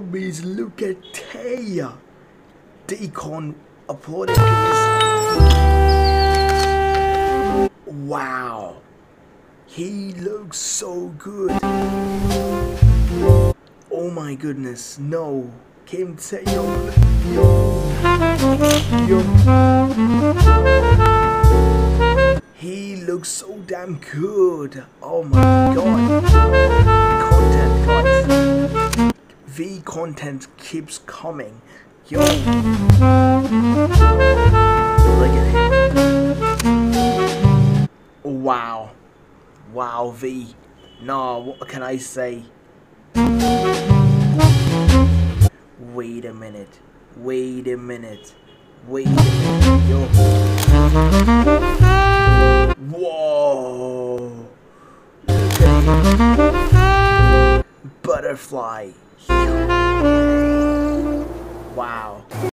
homies, look at Taya. Dicon uploaded this. Wow. He looks so good. Oh my goodness, no. Kim Tayo. Yo. Yo. He looks so damn good. Oh my god. V content keeps coming. Yo. Wow. Wow, V. Nah, what can I say? Wait a minute. Wait a minute. Wait a minute. Yo. Whoa. Butterfly. Yo.